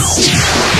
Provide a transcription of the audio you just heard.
Now.